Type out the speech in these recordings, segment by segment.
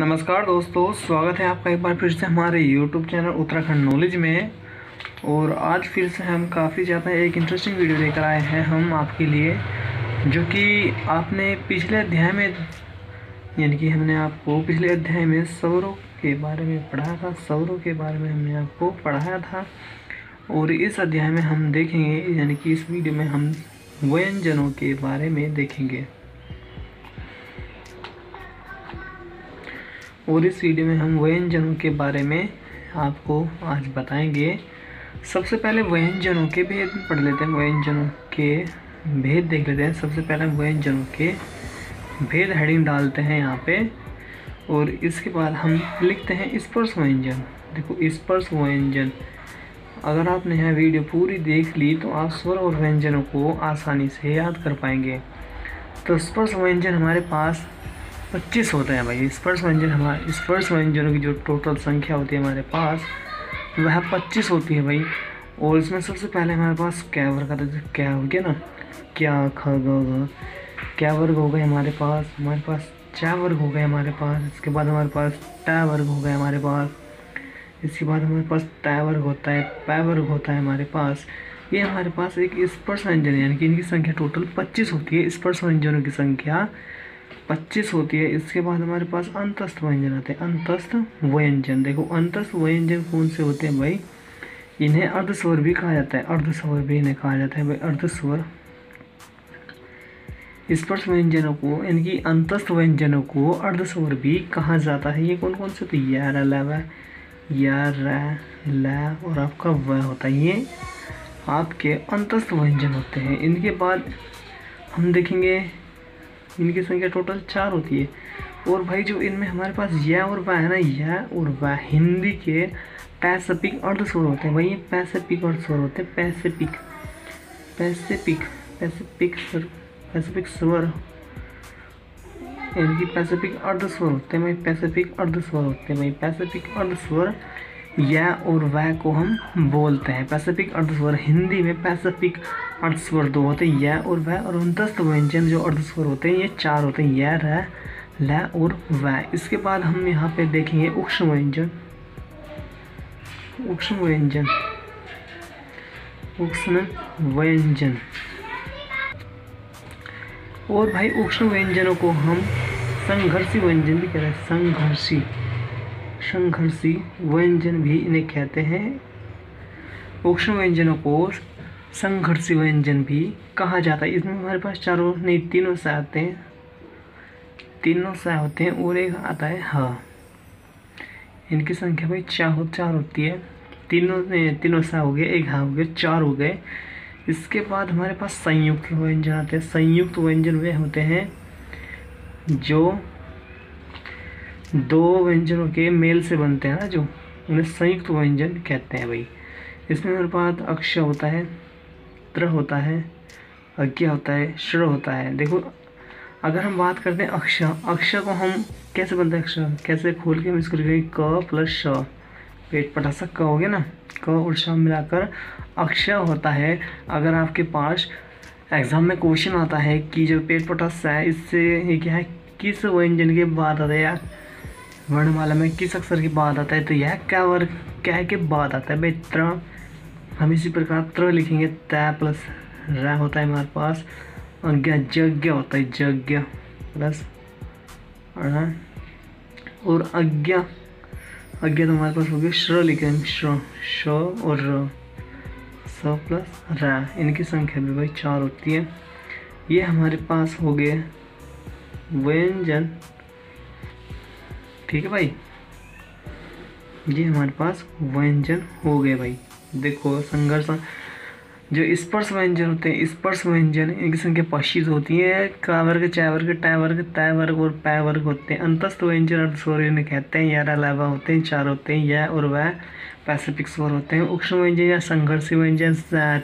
नमस्कार दोस्तों, स्वागत है आपका एक बार फिर से हमारे YouTube चैनल उत्तराखंड नॉलेज में। और आज फिर से हम काफ़ी ज़्यादा एक इंटरेस्टिंग वीडियो लेकर आए हैं हम आपके लिए, जो कि आपने पिछले अध्याय में, यानी कि हमने आपको पिछले अध्याय में सौरों के बारे में पढ़ा था सौरों के बारे में हमने आपको पढ़ाया था। और इस अध्याय में हम देखेंगे, यानी कि इस वीडियो में हम व्यंजनों के बारे में देखेंगे। और इस वीडियो में हम व्यंजनों के बारे में आपको आज बताएँगे। सबसे पहले व्यंजनों के भेद पढ़ लेते हैं। व्यंजनों के भेद देख लेते हैं। सबसे पहले हम व्यंजनों के भेद हेडिंग डालते हैं यहाँ पे और इसके बाद हम लिखते हैं स्पर्श व्यंजन देखो, स्पर्श व्यंजन अगर आपने यह वीडियो पूरी देख ली तो आप स्वर और व्यंजनों को आसानी से याद कर पाएँगे। तो स्पर्श व्यंजन हमारे पास पच्चीस होते हैं भाई। स्पर्श व्यंजन हमारे स्पर्श व्यंजनों की जो टोटल संख्या होती है हमारे पास, वह पच्चीस होती है भाई। और इसमें सबसे पहले हमारे पास क्या वर्ग आता था क्या हो गया ना? क्या, ख, ग क्या वर्ग हो गए हमारे पास? हमारे पास चा वर्ग हो गए हमारे पास। इसके बाद हमारे पास टा वर्ग हो गए हमारे पास। इसके बाद हमारे पास तय वर्ग होता है, पै वर्ग होता है हमारे पास। ये हमारे पास एक स्पर्श व्यंजन है, यानी कि इनकी संख्या टोटल पच्चीस होती है। स्पर्श व्यंजनों की संख्या पच्चीस होती है, इसके बाद हमारे पास अंतस्थ व्यंजन आते हैं। अंतस्थ व्यंजन, देखो, अंतस्थ व्यंजन कौन से होते हैं भाई? इन्हें अर्धस्वर भी कहा जाता है, अर्धस्वर भी इन्हें कहा जाता है भाई, अर्धस्वर। स्पर्श व्यंजनों को, इनकी अंतस्थ व्यंजनों को अर्धस्वर भी कहा जाता है। ये कौन कौन से? हैं यार, ल या ल, और आपका व होता है। ये आपके अंतस्थ व्यंजन होते हैं। इनके बाद हम देखेंगे इनकी संख्या टोटल चार होती है। और भाई जो इनमें हमारे पास यह और वह है ना यह और वह हिंदी के पैसिफिक अर्ध स्वर होते हैं। ये पैसिफिक अर्ध स्वर होते हैं, पैसिफिक पैसिफिक पैसिफिक स्वर पैसिफिक स्वर। यानी पैसिफिक अर्ध स्वर होते हैं, भाई पैसिफिक अर्ध स्वर होते हैं, भाई पैसिफिक अर्ध स्वर यह और वह को हम बोलते हैं। पैसिफिक अर्धस्वर हिंदी में पैसिफिक अर्धस्वर दो होते हैं यह और वह और उनतस्त व्यंजन जो अर्धस्वर होते हैं, ये चार होते हैं यह रह, ल और वह। इसके बाद हम यहाँ पे देखेंगे उक्ष्म व्यंजन। उक्ष्म व्यंजन। उक्ष्म व्यंजन। और भाई उक्ष्म व्यंजनों को हम संघर्षी व्यंजन भी कहते हैं। संघर्षी। संघर्षी व्यंजन भी इन्हें कहते हैं। उष्ण व्यंजनों को संघर्षी व्यंजन भी कहा जाता है। इसमें हमारे पास चारों, नहीं, तीनों से आते हैं। तीनों से होते हैं, और एक आता है ह। इनकी संख्या भाई चार हो, चार होती है। तीनों तीनों सा हो गए, एक हा हो गए, चार हो गए। इसके बाद हमारे पास संयुक्त व्यंजन आते हैं। संयुक्त व्यंजन वे होते हैं जो दो व्यंजनों के मेल से बनते हैं ना जो, उन्हें संयुक्त व्यंजन कहते हैं भाई। इसमें मेरे पास अक्ष होता है, त्र होता है, अज्ञा होता है, श्र होता है। देखो, अगर हम बात करते हैं अक्ष अक्ष को हम कैसे बनते हैं अक्षर कैसे खोल के हम इसको लिखेंगे? क प्लस श। पेट पटासा क हो गया ना? क और श मिलाकर अक्षर होता है। अगर आपके पास एग्ज़ाम में क्वेश्चन आता है कि जो पेट पटास है, इससे ये क्या है? किस व्यंजन के बाद आता है यार? वर्णमाला में किस अक्षर के बाद आता है? तो यह क्या वर्ग, क्या के बाद आता है? भाई, त्र, हम इसी प्रकार त्र लिखेंगे। तय प्लस र होता है हमारे पास अज्ञा यज्ञ होता है, यज्ञ प्लस और अज्ञा अज्ञा तो हमारे पास हो गया श्र लिखेंगे श्र, श और र, स प्लस र, इनकी संख्या भी भाई चार होती है। ये हमारे पास हो गए व्यंजन ठीक है भाई? ये हमारे पास व्यंजन हो गए भाई। देखो, संघर्ष, जो स्पर्श व्यंजन होते हैं, स्पर्श व्यंजन इनकी संख्या पच्चीस होती है का वर्ग चाय वर्ग टाय वर्ग तय वर्ग और पै वर्ग होते हैं। अंतस्थ व्यंजन अर्धस्वर इन्हें कहते हैं यार अलावा होते हैं, चार होते हैं यह और वह पैसिफिक स्वर होते हैं। उक्ष्म व्यंजन या संघर्षी व्यंजन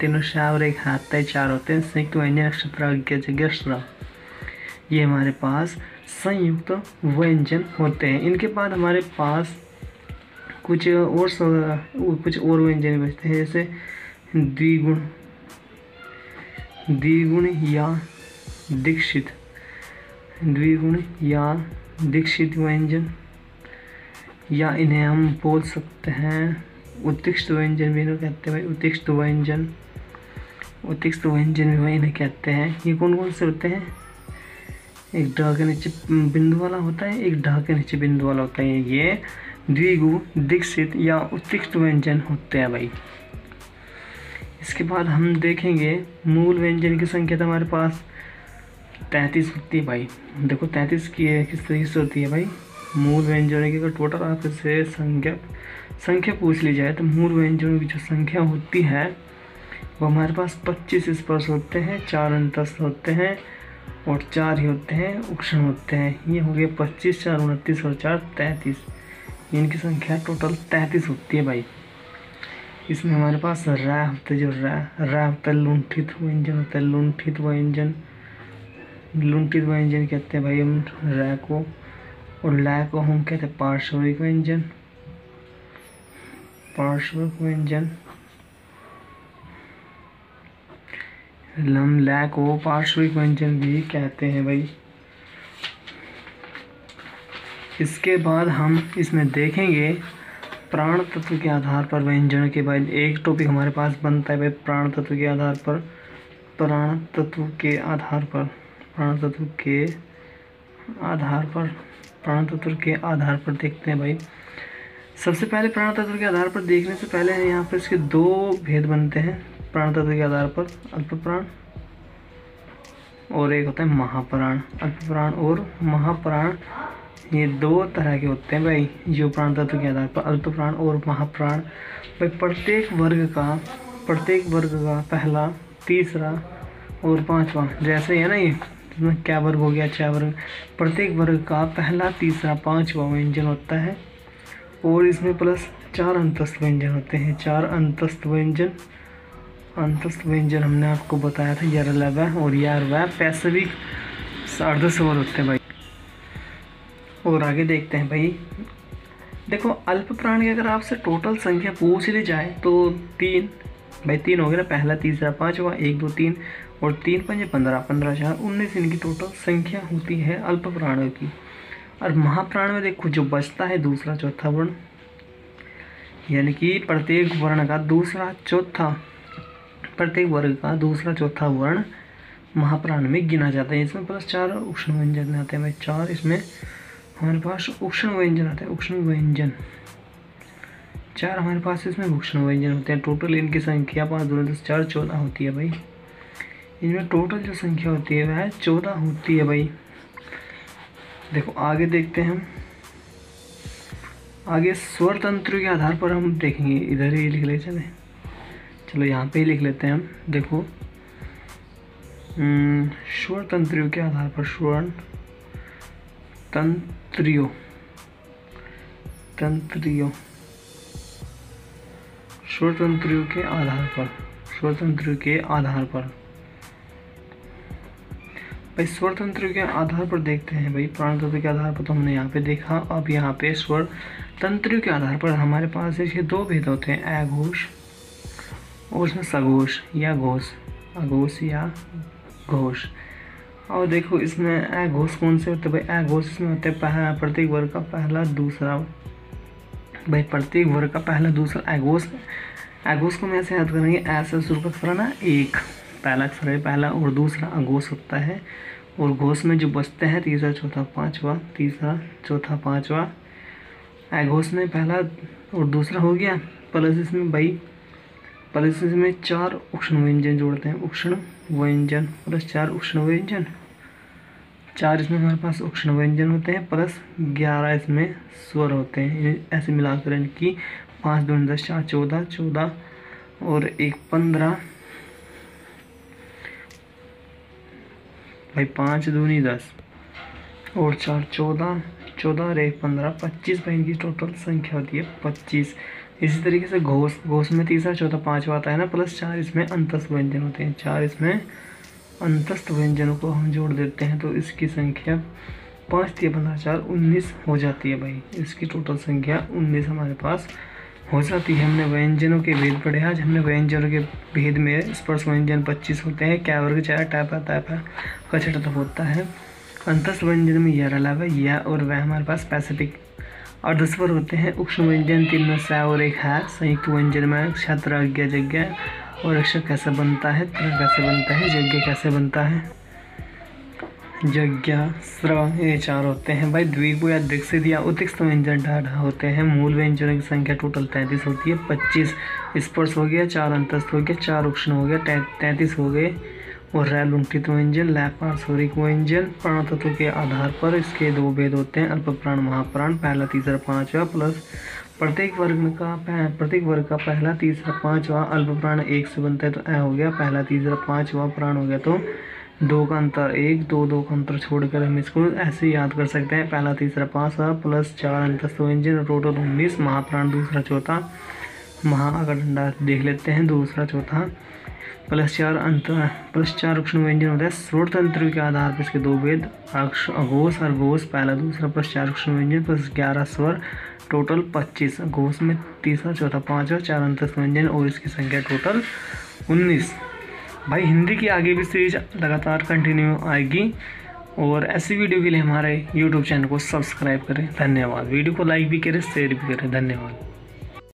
तीनों और एक हाथ तय चार होते हैं। संयुक्त व्यंजन, नक्षत्र ये हमारे पास संयुक्त व्यंजन होते हैं। इनके बाद हमारे पास कुछ और कुछ और व्यंजन बचते हैं। जैसे द्विगुण द्विगुण या दीक्षित, द्विगुण या दीक्षित व्यंजन, या इन्हें हम बोल सकते हैं उत्कृष्ट व्यंजन भी इन्हें कहते हैं। भाई उत्कृष्ट व्यंजन उत्कृष्ट व्यंजन भी इन्हें कहते हैं। ये कौन कौन से होते हैं? एक ढ के नीचे बिंदु वाला होता है, एक ढ के नीचे बिंदु वाला होता है ये। द्विगु दीक्षित या उत्कृष्ट व्यंजन होते हैं भाई। इसके बाद हम देखेंगे मूल व्यंजन की संख्या तो हमारे पास तैंतीस होती है भाई। देखो तैंतीस की है, किस तरीके से होती है भाई? मूल व्यंजनों की अगर टोटल आपसे संख्या संख्या पूछ ली जाए तो मूल व्यंजनों की जो संख्या होती है, वो हमारे पास पच्चीस स्पर्श होते हैं, चार अंतस्थ होते हैं और चार ही होते हैं, उक्षण होते हैं। ये हो गए पच्चीस, चार, उनतीस और चार, तैंतीस। इनकी संख्या टोटल तैंतीस होती है भाई। इसमें हमारे पास रा होता जो रा रा होता है, लुंठित व्यंजन होता है, लुंठित व्यंजन लुंठित व्यंजन कहते हैं भाई हम रा को और ला को हम कहते हैं पार्श्विक व्यंजन पार्श्विक व्यंजन लम ला को पार्श्विक व्यंजन भी कहते हैं भाई। इसके बाद हम इसमें देखेंगे प्राण तत्व के आधार पर व्यंजनों के बाद एक टॉपिक हमारे पास बनता है भाई प्राण तत्व के आधार पर। प्राण तत्व के आधार पर। प्राण तत्व के आधार पर। प्राण तत्व के आधार पर देखते हैं भाई। सबसे पहले प्राण तत्व के आधार पर देखने से पहले यहाँ पर इसके दो भेद बनते हैं। प्राण तत्व के आधार पर अल्प प्राण और एक होता है महाप्राण। अल्प प्राण और महाप्राण, ये दो तरह के होते हैं भाई, जो प्राण तत्व के आधार पर अल्प प्राण और महाप्राण। भाई, प्रत्येक वर्ग का, प्रत्येक वर्ग का पहला, तीसरा और पांचवा, जैसे है ना ये, इसमें क्या वर्ग हो गया, छह वर्ग। प्रत्येक वर्ग का पहला, तीसरा, पांचवा व्यंजन होता है और इसमें प्लस चार अंतस्थ व्यंजन होते हैं। चार अंतस्थ व्यंजन अंतस्थ व्यंजन हमने आपको बताया था यार लव और यार वह पैसिफिक अर्ध स्वर होते हैं भाई। और आगे देखते हैं भाई। देखो, अल्प प्राण की अगर आपसे टोटल संख्या पूछ ली जाए तो तीन, भाई तीन हो गया पहला तीसरा पाँचवा, एक दो तीन और तीन पंजे पंद्रह पंद्रह, चार, उन्नीस, इनकी टोटल संख्या होती है अल्प प्राणों की। और महाप्राण में देखो, जो बचता है दूसरा चौथा वर्ण, यानी कि प्रत्येक वर्ण का दूसरा चौथा। प्रत्येक वर्ग का दूसरा चौथा वर्ण महाप्राण में गिना जाता है। इसमें प्लस चार उष्ण व्यंजन आते हैं। भाई चार इसमें, हमारे पास उष्ण व्यंजन आते हैं। उष्ण व्यंजन। चार हमारे पास इसमें उष्ण व्यंजन होते हैं। टोटल इनकी संख्या पाँच दो दस चार चौदह होती है भाई। इनमें टोटल जो संख्या होती है, वह चौदह होती है भाई। देखो, आगे देखते हैं हम। आगे स्वर तंत्र के आधार पर हम देखेंगे। इधर ही लिख ले चले चलो यहाँ पे ही लिख लेते हैं हम। देखो। हम्म, स्वर तंत्रियों के आधार पर स्वर्ण तंत्रियों। तंत्रियों स्वतंत्रियों के आधार पर। स्वतंत्रियों के आधार पर। भाई स्वर तंत्र के आधार पर देखते हैं भाई। प्राण तत्व के आधार पर तो हमने यहाँ पे देखा। अब यहाँ पे स्वर तंत्रियों के आधार पर हमारे पास इसके दो भेद होते हैं। अघोष उसमें सघोष या घोष अघोष या घोष और देखो इसमें अघोष कौन से होते हैं भाई अघोष इसमें होते हैं पहला प्रत्येक वर्ग का पहला दूसरा भाई प्रत्येक वर्ग का पहला दूसरा अघोष अघोष को हम ऐसे याद करेंगे ऐसा शुरू का अक्षर ना एक पहला अक्षर है पहला और दूसरा अघोष होता है और घोष में जो बचते हैं तीसरा चौथा पांचवा तीसरा चौथा पांचवा अघोष में पहला और दूसरा हो गया प्लस इसमें भाई प्लस इसमें चार उष्ण व्यंजन जोड़ते हैं। उष्ण व्यंजन प्लस चार उष्ण व्यंजन। चार इसमें हमारे पास उष्ण व्यंजन होते हैं प्लस ग्यारह इसमें स्वर होते हैं। ऐसे मिलाकर इनकी पाँच दो दस चार चौदह चौदह और एक पंद्रह। भाई पाँच दूनी दस और चार चौदह। चौदह और एक पंद्रह, पच्चीस भाई इनकी टोटल संख्या होती है पच्चीस। इसी तरीके से घोष घोष में तीसरा, चौथा, पाँचवा आता है ना प्लस चार इसमें अंतस्थ व्यंजन होते हैं। चार इसमें अंतस्थ व्यंजनों को हम जोड़ देते हैं तो इसकी संख्या पाँच तीन पंद्रह चार, उन्नीस हो जाती है भाई। इसकी टोटल संख्या उन्नीस हमारे पास हो जाती है। हमने व्यंजनों के भेद पढ़े आज हमने व्यंजनों के भेद में स्पर्श व्यंजन पच्चीस होते हैं। क्या वर्ग चार, टाइपा टाइपा कचटा तो होता है। अंतस्थ व्यंजन में यह अलावा यह और वह हमारे पास पैसिफिक अर्धस्वर होते हैं। उक्ष्म व्यंजन तीन में स और एक है संयुक्त व्यंजन में क्षत्र अज्ञा जगह और अक्षर कैसे बनता है तरह कैसे बनता है, यज्ञ कैसे बनता है? यज्ञ, स्रव, ये चार होते हैं। भाई द्विगु या दीक्षित या उत्कृष्ट व्यंजन ढाढ़ होते हैं। मूल व्यंजनों की संख्या टोटल तैंतीस होती है, पच्चीस स्पर्श हो गया, चार अंतस्थ हो गया, चार उष्ण हो गया तैंतीस हो गए। और रैल उंटित व्यंजन लैपार्सोरिक व्यंजन प्राण तत्व के आधार पर इसके दो भेद होते हैं अल्प प्राण महाप्राण, पहला, तीसरा, पांचवा, प्लस प्रत्येक वर्ग का प्रत्येक वर्ग का पहला, तीसरा, पांचवा अल्प प्राण एक से बनता है तो ऐ हो गया, पहला, तीसरा, पांचवा प्राण हो गया तो दो का अंतर एक, दो दो का अंतर छोड़कर हम इसको ऐसे याद कर सकते हैं, पहला, तीसरा, पांचवा, प्लस चार अंतस्थ व्यंजन टोटल उन्नीस, महाप्राण दूसरा, चौथा, महा अगर देख लेते हैं, दूसरा, चौथा प्लस चार अंत प्लस चार अक्षण व्यंजन होता है स्रोत तंत्र के आधार पर इसके दो वेद, अक्ष, अघोष, और घोष, पहला, दूसरा, प्लस चार अक्षण व्यंजन, प्लस ग्यारह स्वर, टोटल पच्चीस। घोष में तीसरा, चौथा, पांचवा, चार अंत व्यंजन और इसकी संख्या टोटल उन्नीस। भाई, हिंदी की आगे भी सीरीज़ लगातार कंटिन्यू आएगी और ऐसी वीडियो के लिए हमारे यूट्यूब चैनल को सब्सक्राइब करें। धन्यवाद। वीडियो को लाइक भी करें शेयर भी करें। धन्यवाद।